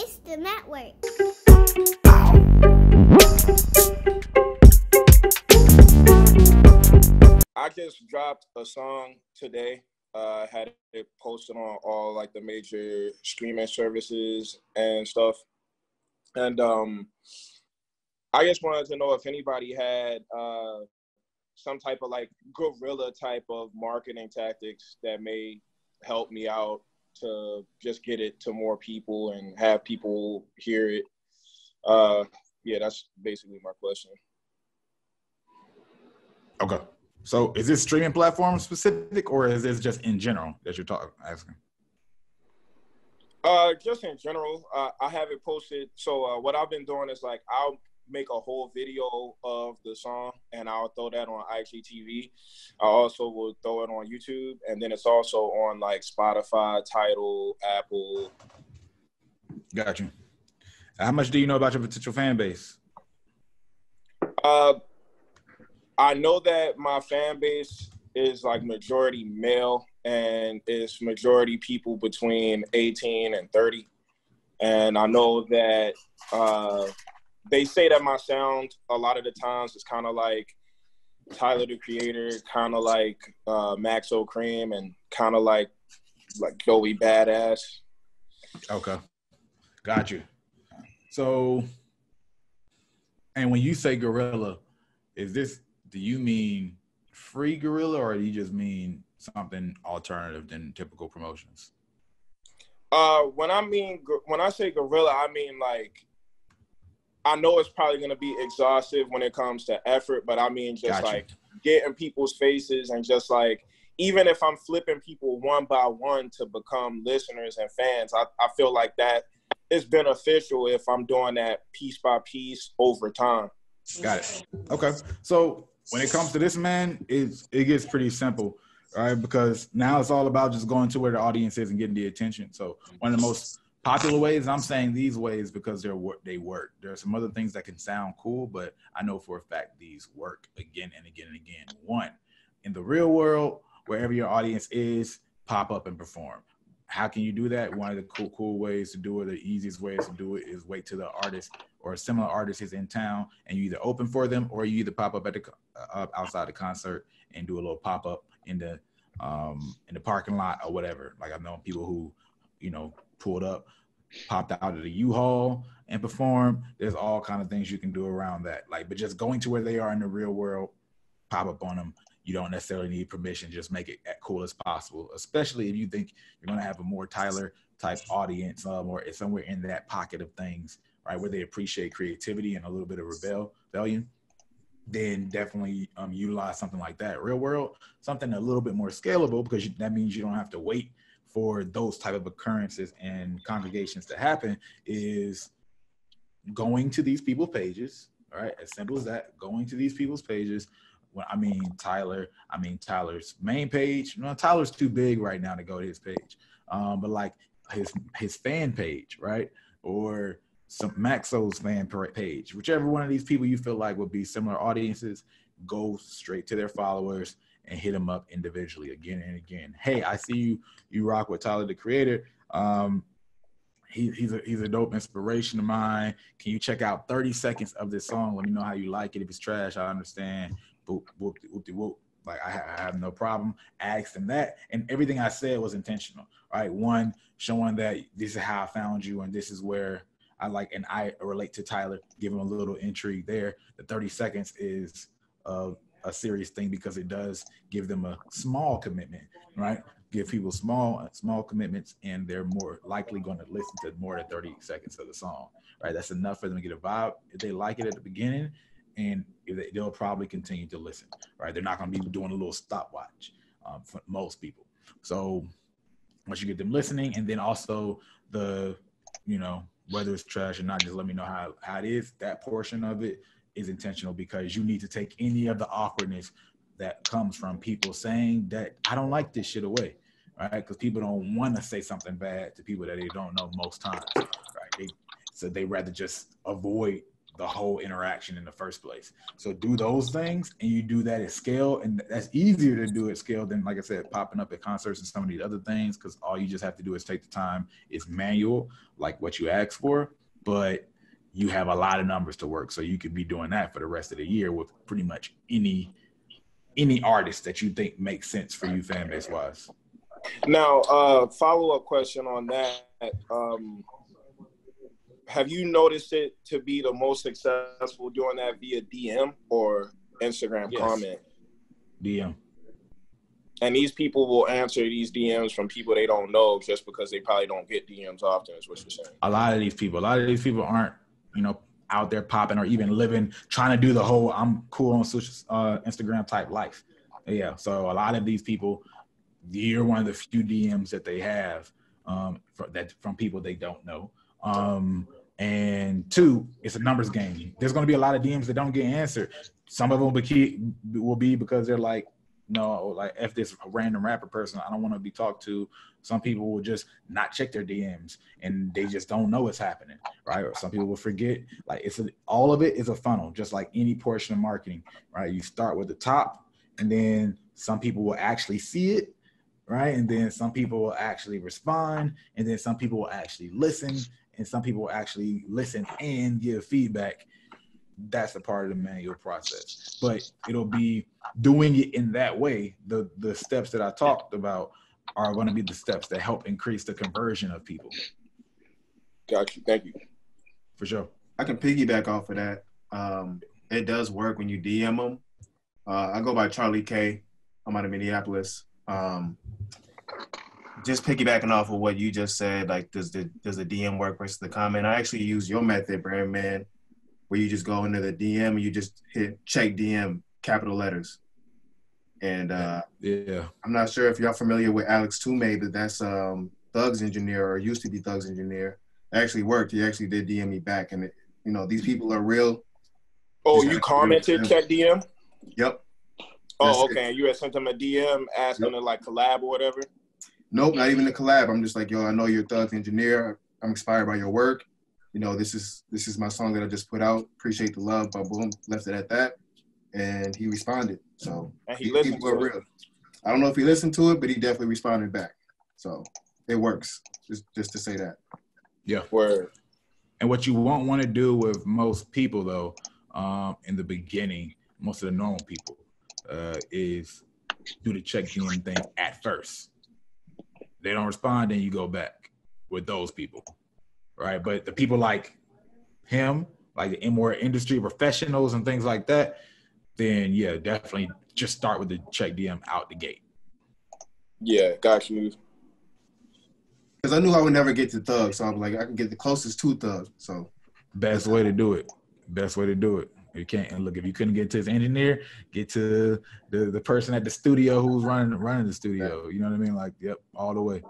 It's the network. I just dropped a song today. Uh, had it posted on all like the major streaming services and stuff. And um, I just wanted to know if anybody had uh, some type of like guerrilla type of marketing tactics that may help me out to just get it to more people and have people hear it. Uh, yeah, that's basically my question. Okay. So is this streaming platform specific or is this just in general that you're talking asking? Uh, just in general, uh, I have it posted. So uh, what I've been doing is like I'll make a whole video of the song and I'll throw that on IGTV. I also will throw it on YouTube and then it's also on like Spotify, Tidal, Apple. Got you. How much do you know about your potential fan base? Uh, I know that my fan base is like majority male and it's majority people between 18 and 30. And I know that uh, they say that my sound a lot of the times is kind of like Tyler the Creator, kind of like uh, Maxo Kream, and kind of like like Joey Badass. Okay, got you. So, and when you say guerrilla, is this do you mean free guerrilla or do you just mean something alternative than typical promotions? Uh, when I mean when I say guerrilla, I mean like I know it's probably going to be exhaustive when it comes to effort, but I mean just gotcha. like getting people's faces and just like even if I'm flipping people one by one to become listeners and fans, I, I feel like that is beneficial if I'm doing that piece by piece over time. Got it. Okay. So when it comes to this man, it's it gets pretty simple, right? Because now it's all about just going to where the audience is and getting the attention. So one of the most popular ways, I'm saying these ways because they're they work. There are some other things that can sound cool, but I know for a fact these work again and again and again. One, in the real world, wherever your audience is, pop up and perform. How can you do that? One of the cool, cool ways to do it, the easiest ways to do it is wait till the artist or a similar artist is in town and you either open for them or you either pop up at the uh, outside the concert and do a little pop up in the um in the parking lot or whatever. Like I've known people who, you know, pulled up, popped out of the U-Haul and perform. There's all kind of things you can do around that. Like, but just going to where they are in the real world, pop up on them, you don't necessarily need permission. Just make it as cool as possible, especially if you think you're going to have a more Tyler type audience um, or somewhere in that pocket of things, right, where they appreciate creativity and a little bit of rebel, rebellion. Then definitely um, utilize something like that. Real world, something a little bit more scalable because you, that means you don't have to wait for those type of occurrences and congregations to happen. Is going to these people's pages, all right, as simple as that. Going to these people's pages, when I mean Tyler, I mean Tyler's main page. Know, Tyler's too big right now to go to his page, um, but like his his fan page, right, or some Maxo's fan page, whichever one of these people you feel like would be similar audiences, go straight to their followers and hit them up individually again and again. Hey, I see you you rock with Tyler the Creator. Um, he, he's a he's a dope inspiration of mine. Can you check out 30 seconds of this song? Let me know how you like it. If it's trash, I understand whoop, whoop, whoop, whoop. Like I, I have no problem. asked him that, and everything I said was intentional. Right, one showing that this is how I found you, and this is where I like, and I relate to Tyler. Give him a little intrigue there. The 30 seconds is a, a serious thing because it does give them a small commitment, right? Give people small small commitments, and they're more likely going to listen to more than 30 seconds of the song, right? That's enough for them to get a vibe. If they like it at the beginning, and they'll probably continue to listen, right? They're not going to be doing a little stopwatch um, for most people. So once you get them listening, and then also the, you know, whether it's trash or not, just let me know how, how it is. That portion of it is intentional because you need to take any of the awkwardness that comes from people saying that I don't like this shit away, right? Because people don't want to say something bad to people that they don't know most times, right? They, so they rather just avoid the whole interaction in the first place. So do those things and you do that at scale. And that's easier to do at scale than, like I said, popping up at concerts and some of these other things. Cause all you just have to do is take the time. It's manual, like what you ask for, but you have a lot of numbers to work. So you could be doing that for the rest of the year with pretty much any any artist that you think makes sense for you fan base wise. Now, uh follow up question on that. Um have you noticed it to be the most successful doing that via DM or Instagram yes. comment? DM. And these people will answer these DMs from people they don't know just because they probably don't get DMs often, is what you're saying. A lot of these people, a lot of these people aren't, you know, out there popping or even living, trying to do the whole I'm cool on social uh, Instagram type life. Yeah. So a lot of these people, you're one of the few DMs that they have um, that from people they don't know. Um, and two, it's a numbers game. There's going to be a lot of DMs that don't get answered. Some of them will be, because they're like, no, like if this a random rapper person, I don't want to be talked to. Some people will just not check their DMs and they just don't know what's happening, right? Or some people will forget. Like it's a, all of it is a funnel, just like any portion of marketing, right? You start with the top, and then some people will actually see it, right? And then some people will actually respond, and then some people will actually listen, and some people will actually listen and give feedback that's a part of the manual process but it'll be doing it in that way the the steps that i talked about are going to be the steps that help increase the conversion of people. Got you. Thank you. For sure. I can piggyback off of that. Um, it does work when you dm them uh, i go by charlie k. I'm out of minneapolis. Um, just piggybacking off of what you just said, like does the does the DM work versus the comment? I actually use your method, Brand Man, where you just go into the DM and you just hit check DM capital letters. And uh, yeah, I'm not sure if y'all familiar with Alex Tumay, but that's um, Thug's engineer or used to be Thug's engineer. It actually worked. He actually did DM me back, and it, you know these people are real. Oh, you commented check DM. Yep. Oh, okay. You had sent him a DM asking yep. to like collab or whatever. Nope, not even a collab. I'm just like, yo, I know you're a thug engineer. I'm inspired by your work. You know, this is this is my song that I just put out. Appreciate the love, but boom, left it at that. And he responded. So and he, he listened to real. I don't know if he listened to it, but he definitely responded back. So it works. Just just to say that. Yeah. Word. And what you won't want to do with most people though, um, in the beginning, most of the normal people, uh, is do the check DM thing at first they don't respond, then you go back with those people, right? But the people like him, like the more industry professionals and things like that, then yeah, definitely just start with the check DM out the gate. Yeah, got you. Because I knew I would never get to thug, so I'm like, I can get the closest to thug. So best way to do it. Best way to do it. You can't and look if you couldn't get to his engineer, get to the, the person at the studio who's running running the studio. You know what I mean? Like, yep, all the way.